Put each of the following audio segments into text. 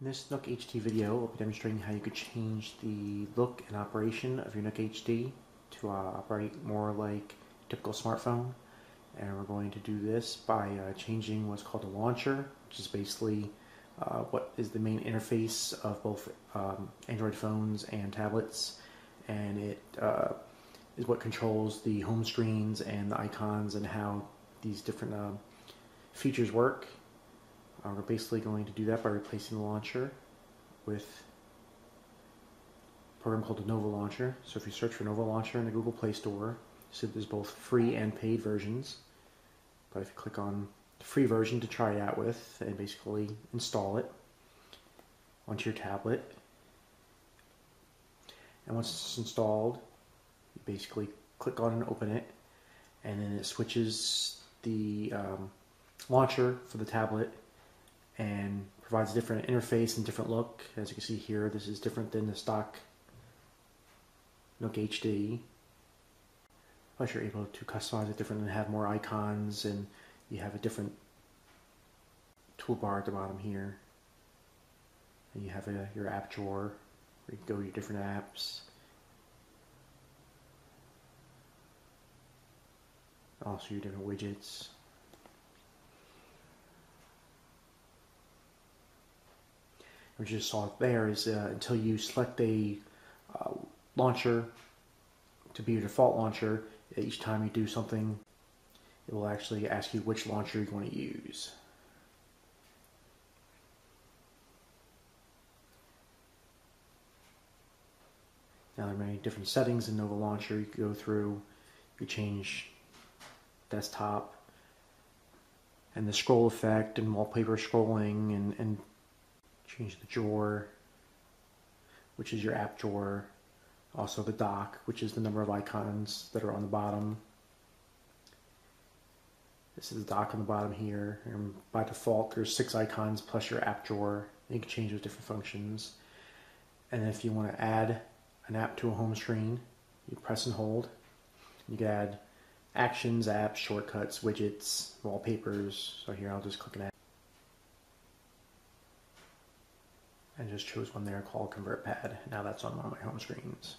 In this Nook HD video, I'll be demonstrating how you could change the look and operation of your Nook HD to uh, operate more like a typical smartphone. And we're going to do this by uh, changing what's called a launcher, which is basically uh, what is the main interface of both um, Android phones and tablets. And it uh, is what controls the home screens and the icons and how these different uh, features work uh, we're basically going to do that by replacing the launcher with a program called the Nova Launcher. So if you search for Nova Launcher in the Google Play Store, see there's both free and paid versions. But if you click on the free version to try it out with and basically install it onto your tablet. And once it's installed, you basically click on and open it and then it switches the um, launcher for the tablet and provides a different interface and different look. As you can see here, this is different than the stock Nook HD. Plus you're able to customize it different and have more icons and you have a different toolbar at the bottom here. And you have a, your app drawer where you go to your different apps. Also your different widgets. What you saw there is uh, until you select a uh, launcher to be your default launcher, each time you do something, it will actually ask you which launcher you want to use. Now there are many different settings in Nova Launcher you can go through. You change desktop and the scroll effect and wallpaper scrolling and, and change the drawer, which is your app drawer. Also the dock, which is the number of icons that are on the bottom. This is the dock on the bottom here. And by default, there's six icons plus your app drawer. You can change those different functions. And if you want to add an app to a home screen, you press and hold. You can add actions, apps, shortcuts, widgets, wallpapers. So here I'll just click an app. and just chose one there called ConvertPad. Now that's on one of my home screens.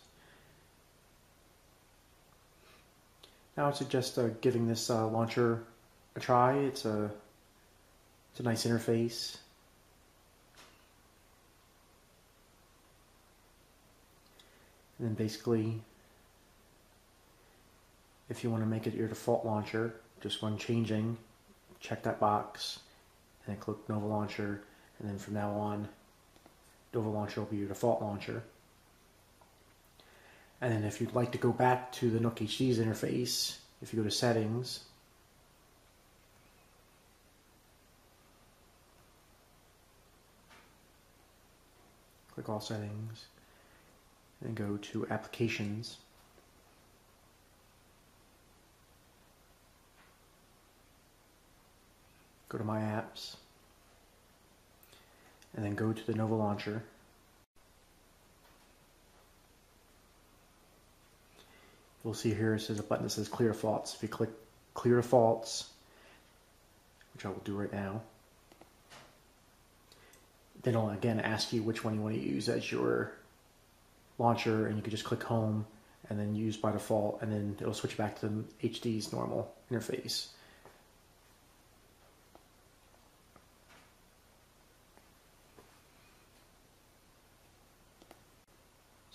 Now I suggest uh, giving this uh, launcher a try. It's a it's a nice interface. And then basically, if you want to make it your default launcher, just when changing, check that box, and then click Nova Launcher, and then from now on, Nova Launcher will be your default launcher. And then if you'd like to go back to the Nook HD's interface, if you go to settings, click all settings, and go to applications. Go to my apps and then go to the Nova Launcher. You'll see here it says a button that says clear faults. If you click clear faults, which I will do right now, then it'll again ask you which one you want to use as your launcher and you can just click home and then use by default and then it'll switch back to the HD's normal interface.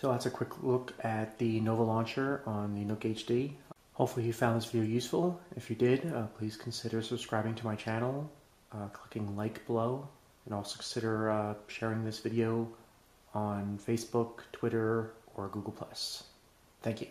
So that's a quick look at the Nova Launcher on the Nook HD. Hopefully you found this video useful. If you did, uh, please consider subscribing to my channel, uh, clicking like below, and also consider uh, sharing this video on Facebook, Twitter, or Google+. Thank you.